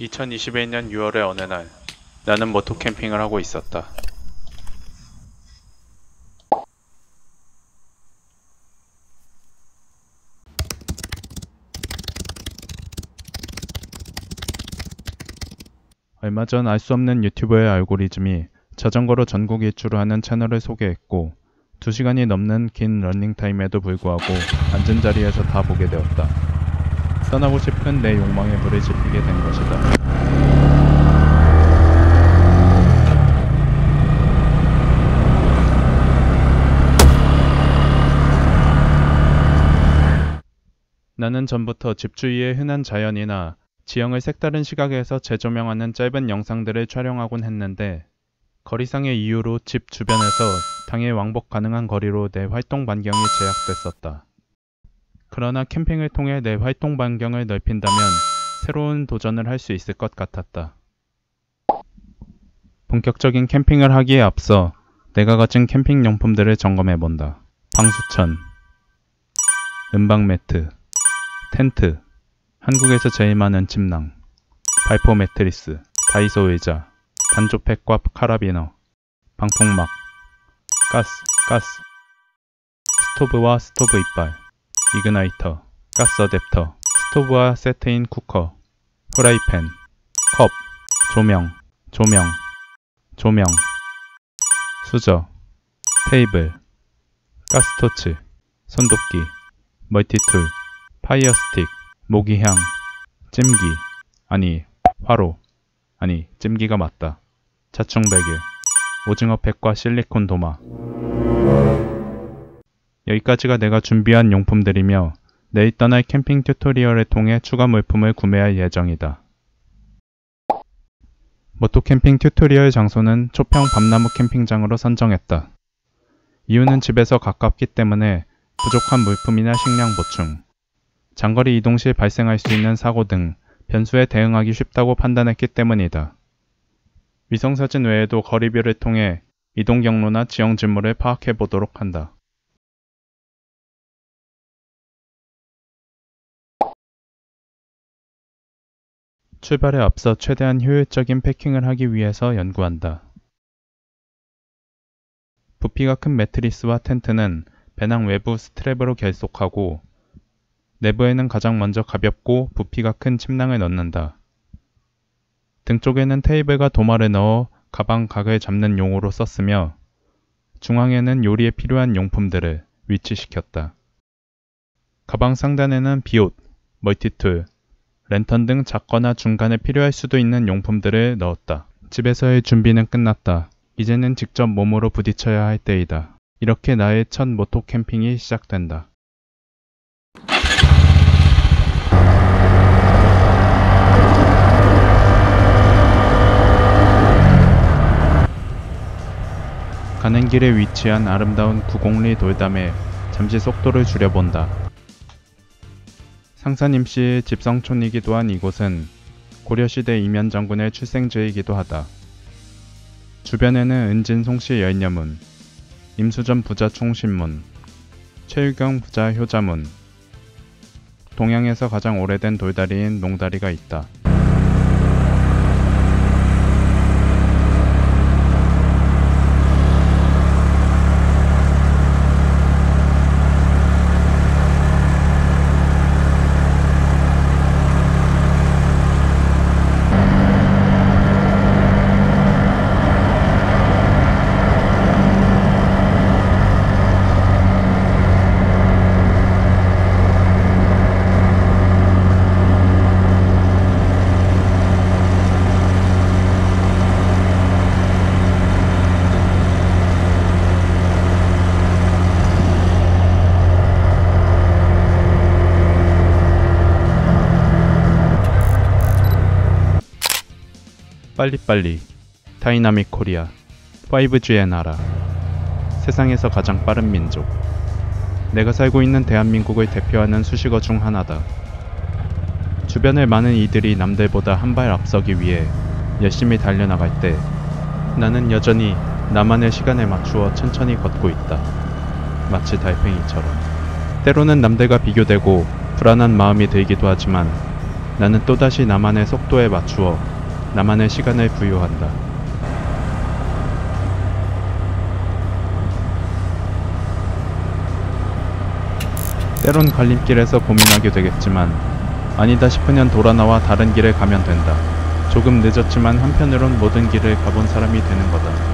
2021년 6월의 어느 날, 나는 모토 캠핑을 하고 있었다. 얼마 전 알 수 없는 유튜버의 알고리즘이 자전거로 전국 일주를 하는 채널을 소개했고, 2시간이 넘는 긴 러닝타임에도 불구하고 앉은 자리에서 다 보게 되었다. 떠나고 싶은 내 욕망에 불을 지피게 된 것이다. 나는 전부터 집 주위의 흔한 자연이나 지형을 색다른 시각에서 재조명하는 짧은 영상들을 촬영하곤 했는데 거리상의 이유로 집 주변에서 당일 왕복 가능한 거리로 내 활동 반경이 제약됐었다. 그러나 캠핑을 통해 내 활동 반경을 넓힌다면 새로운 도전을 할 수 있을 것 같았다. 본격적인 캠핑을 하기에 앞서 내가 가진 캠핑 용품들을 점검해 본다. 방수천, 은방 매트, 텐트, 한국에서 제일 많은 침낭, 발포 매트리스, 다이소 의자, 단조팩과 카라비너, 방풍막, 가스, 가스, 스토브와 스토브 이빨, igniter, 가스 어댑터, 스토브와 세트인 쿠커, 프라이팬, 컵, 조명, 조명, 조명, 수저, 테이블, 가스토치, 손도끼, multi-tool, fire stick, 모기향, 찜기, 아니, 화로, 아니, 찜기가 맞다. 자충 베개, 오징어 팩과 실리콘 도마. 여기까지가 내가 준비한 용품들이며 내일 떠날 캠핑 tutorial을 통해 추가 물품을 구매할 예정이다. moto camping tutorial 장소는 초평 밤나무 캠핑장으로 선정했다. 이유는 집에서 가깝기 때문에 부족한 물품이나 식량 보충, 장거리 이동 시 발생할 수 있는 사고 등 변수에 대응하기 쉽다고 판단했기 때문이다. 위성사진 외에도 거리뷰를 통해 이동 경로나 지형 지물을 파악해 보도록 한다. 출발에 앞서 최대한 효율적인 패킹을 하기 위해서 연구한다. 부피가 큰 매트리스와 텐트는 배낭 외부 스트랩으로 결속하고 내부에는 가장 먼저 가볍고 부피가 큰 침낭을 넣는다. 등 쪽에는 테이블과 도마를 넣어 가방 각을 잡는 용으로 썼으며 중앙에는 요리에 필요한 용품들을 위치시켰다. 가방 상단에는 비옷, 멀티툴, 랜턴 등 작거나 중간에 필요할 수도 있는 용품들을 넣었다. 집에서의 준비는 끝났다. 이제는 직접 몸으로 부딪혀야 할 때이다. 이렇게 나의 첫 모토 캠핑이 시작된다. 가는 길에 위치한 아름다운 구곡리 돌담에 잠시 속도를 줄여본다. 임씨의 집성촌이기도 한 이곳은 고려시대 이면 장군의 출생지이기도 하다. 주변에는 은진 송씨 열녀문, 임수전 부자 총신문, 최유경 부자 효자문, 동양에서 가장 오래된 돌다리인 농다리가 있다. 빨리빨리 dynamic Korea 5G의 나라 세상에서 가장 빠른 민족 내가 살고 있는 대한민국을 대표하는 수식어 중 하나다. 주변의 많은 이들이 남들보다 한 발 앞서기 위해 열심히 달려나갈 때 나는 여전히 나만의 시간에 맞추어 천천히 걷고 있다. 마치 달팽이처럼. 때로는 남들과 비교되고 불안한 마음이 들기도 하지만 나는 또다시 나만의 속도에 맞추어 나만의 시간을 부여한다. 때론 갈림길에서 고민하게 되겠지만 아니다 싶으면 돌아 나와 다른 길을 가면 된다. 조금 늦었지만 한편으론 모든 길을 가본 사람이 되는 거다.